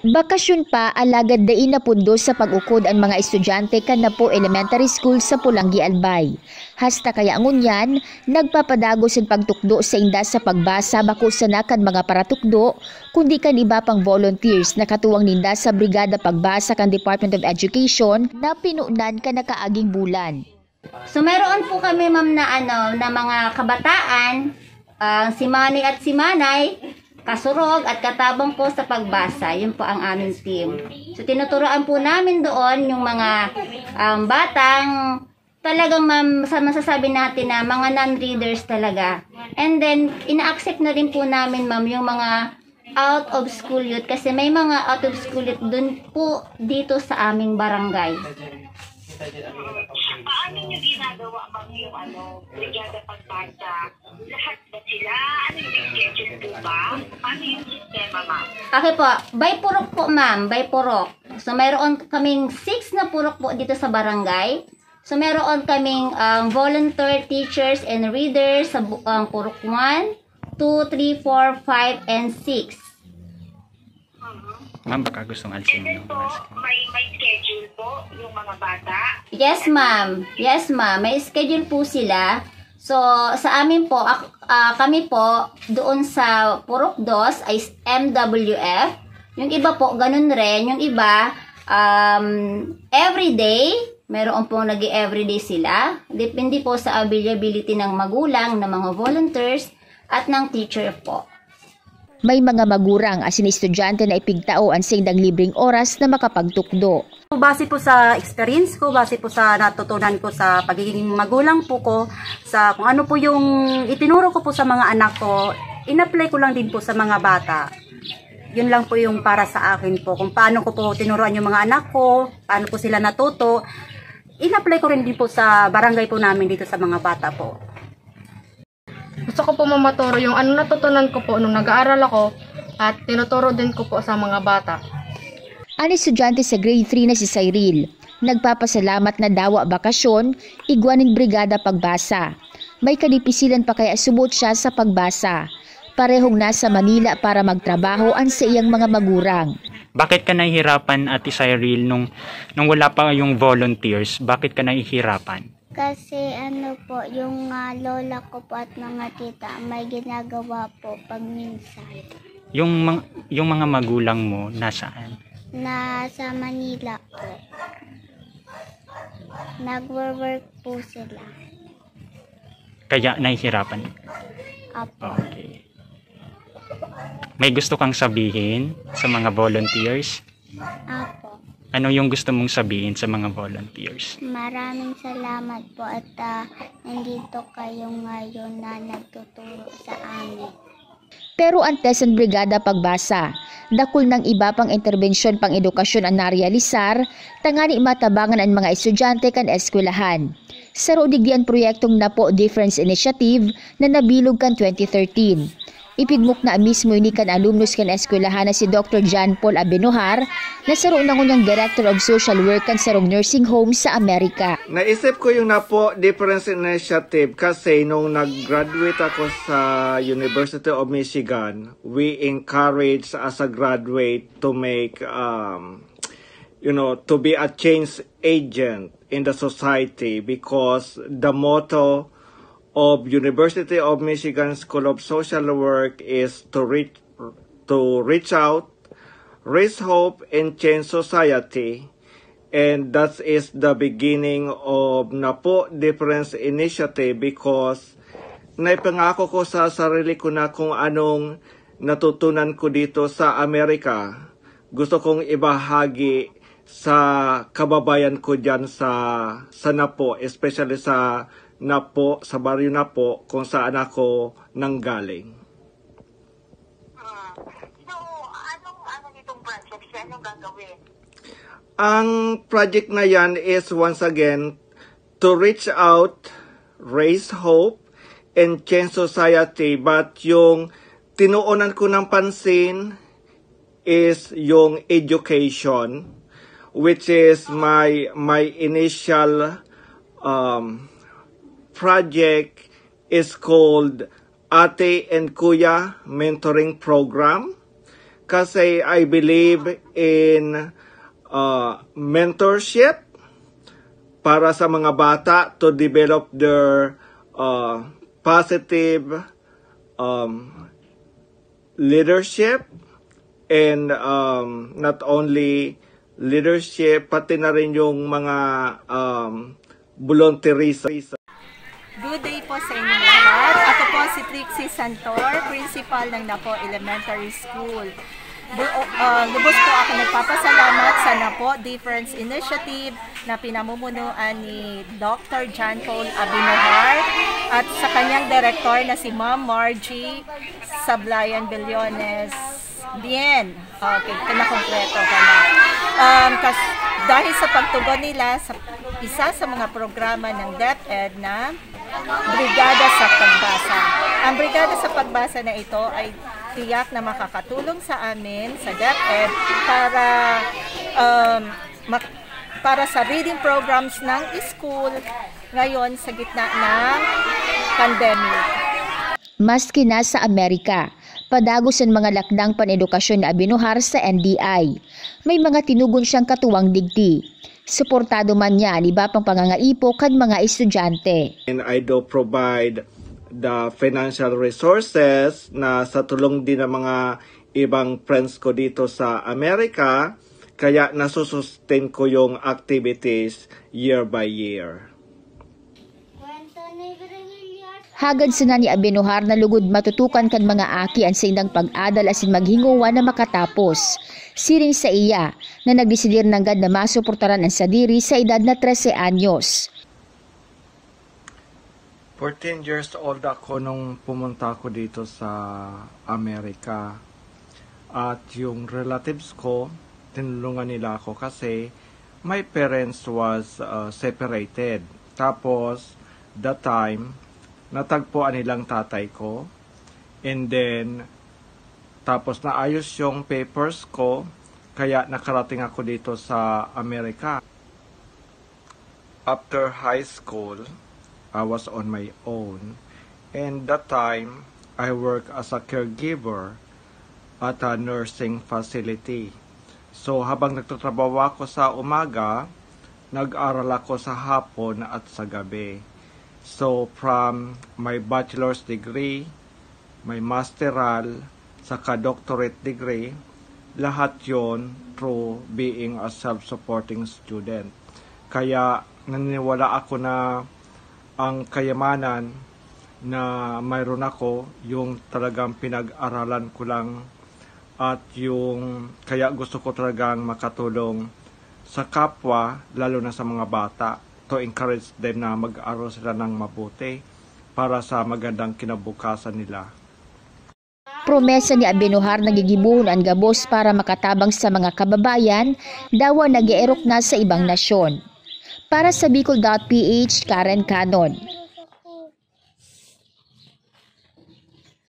Bakasyon pa alagad dain na pundo sa pag-ukod ang mga estudyante kan na po elementary school sa Pulangi Albay. Hasta kaya ngunyan, nagpapadago sa pagtukdo sa inda sa pagbasa bako sa nakan mga paratukdo, kundi kan iba pang volunteers na katuwang ninda sa Brigada Pagbasa kan Department of Education na pinunan ka nakaaging bulan. So meron po kami ma'am na ano na mga kabataan, ang si Manny at si Manay, kasurog at katabang po sa pagbasa. Yun po ang aming team. So tinuturoan po namin doon yung mga um, batang talagang sa masasabi natin na mga non-readers talaga. And then ina-accept na rin po namin ma'am yung mga out of school youth kasi may mga out of school youth dun po dito sa aming barangay. Paano nyo ginagawa bang yung ano, brigada pagbasa? Lahat ba sila? Ano yung schedule po ba? Ano yung sistema, ma'am? Okay po, by purok po ma'am, by purok. So mayroon kaming 6 na purok po dito sa barangay. So meron kaming um, volunteer teachers and readers sa um, purok 1, 2, 3, 4, 5, and 6. Ma'am, baka gustong alisin yung mask. Po yung mga bata. Yes ma'am, yes ma'am, may schedule po sila. So sa amin po, ah, kami po doon sa purok 2 ay MWF. Yung iba po, ganun rin. Yung iba, um, everyday, meron po nag everyday sila. Depende po sa availability ng magulang, ng mga volunteers, at ng teacher po. May mga magurang asin estudyante na ipigtao ang sindang libreng oras na makapagtukdo. Base po sa experience ko, base po sa natutunan ko sa pagiging magulang po ko, sa kung ano po yung itinuro ko po sa mga anak ko, in-apply ko lang din po sa mga bata. Yun lang po yung para sa akin po. Kung paano ko po tinuruan yung mga anak ko, paano po sila natuto, in-apply ko rin din po sa barangay po namin dito sa mga bata po. Gusto ko po mamaturo yung ano natutunan ko po nung nag-aaral ako at tinuturo din ko po sa mga bata. Ang estudyante sa grade 3 na si Cyril, nagpapasalamat na dawa bakasyon, igwanin brigada pagbasa. May kanipisilan pa kaya subot siya sa pagbasa. Parehong nasa Manila para magtrabaho ang sa iyang mga magurang. Bakit ka nahihirapan, Ate Cyril, nung, nung wala pa yung volunteers? Bakit ka nahihirapan? Kasi ano po, yung ah, lola ko po at mga tita may ginagawa po pag minsan. Yung, mang- yung mga magulang mo, nasaan? Nasa Manila po. Nagwo-work po sila. Kaya nahihirapan. Apo. Okay. May gusto kang sabihin sa mga volunteers? Apo. Ano yung gusto mong sabihin sa mga volunteers? Maraming salamat po at ah, nandito kayo ngayon na nagtuturo sa amin. Pero ang brigada pagbasa, dakol ng iba pang interbensyon pang edukasyon ang narealisar, tangani matabangan ang mga estudyante kan eskwelahan. Sa rodigdian proyektong Napo Difference Initiative na nabilog kan 2013. Ipigmuk na mismo ni kan alumnus kan eskwelahan na si Dr. John Paul Abenohar na saro na ngunyang Director of Social Work kan sarong nursing home sa Amerika. Naisip ko yung Napo Difference Initiative kasi nung nag-graduate ako sa University of Michigan, we encourage as a graduate to make, um, you know, to be a change agent in the society because the motto of University of Michigan School of Social Work is to reach to reach out, raise hope, and change society. And that is the beginning of Napo Difference Initiative because naipangako ko sa sarili ko na kung anong natutunan ko dito sa Amerika. Gusto kong ibahagi sa kababayan ko dyan sa, sa Napo, especially sa Napo, sa baryo Napo, kung saan ako nanggaling. Hmm. So, anong ano nitong project? Anong gagawin? Ang project na yan is once again to reach out, raise hope, and change society. But yung tinuunan ko ng pansin is yung education, which is my my initial um, project is called Ate and Kuya Mentoring Program. kasi I believe in uh, mentorship para sa mga bata to develop their uh, positive um, leadership and um, not only leadership pati na rin yung mga um, volunteerism. Good day po sa inyong lahat. Ako po si Trixie Santor, principal ng Napo Elementary School. Bu uh, lubos po ako nagpapasalamat sa Napo Difference Initiative na pinamumunuan ni Dr. John Paul Abinohar at sa kanyang director na si Ma'am Margie Sablayan Billones. Bien. Okay, kinakompleto ka na. Um, kas, dahil sa pagtugon nila sa isa sa mga programa ng DepEd na Brigada sa Pagbasa. Ang Brigada sa Pagbasa na ito ay tiyak na makakatulong sa amin sa DepEd para um, para sa reading programs ng school ngayon sa gitna ng pandemic. Maski nasa Amerika, padagos ang mga lakdang panedukasyon na abinuhar sa NDI. May mga tinugon siyang katuwang digdi. Suportado man niya ang iba pang pangangaipo kan mga estudyante. And I do provide the financial resources na sa tulong din ng mga ibang friends ko dito sa Amerika, kaya nasusustain ko yung activities year by year. Hagad sa ni Abinuhar na lugod matutukan kan mga aki ang sa indang pag-adal asin maghinguwa na makatapos. Siring sa iya na nagdesidir ng gad na masuportaran ang sadiri sa edad na 13 anyos. 14 years old ako nung pumunta ako dito sa Amerika. At yung relatives ko, tinulungan nila ako kasi my parents was uh, separated. Tapos, that time, natagpuan nilang tatay ko. And then, tapos naayos yung papers ko, kaya nakarating ako dito sa Amerika. After high school, I was on my own. And that time, I work as a caregiver at a nursing facility. So habang nagtatrabaho ako sa umaga, nag-aral ako sa hapon at sa gabi. So from my bachelor's degree, my masteral, saka doctorate degree, lahat yon through being a self-supporting student. Kaya naniniwala ako na ang kayamanan na mayroon ako, yung talagang pinag-aralan ko lang at yung kaya gusto ko talagang makatulong sa kapwa, lalo na sa mga bata, to encourage them na mag-aral sila ng mabuti para sa magandang kinabukasan nila. Promesa ni Abinuhar nagigibuhon ang gabos para makatabang sa mga kababayan, dawa nag na sa ibang nasyon. Para sa Bicol.ph, Karen Canon.